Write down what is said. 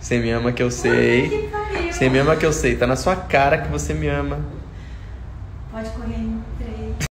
Você me ama que eu sei. Você me ama que eu sei. Tá na sua cara que você me ama. Pode correr, três.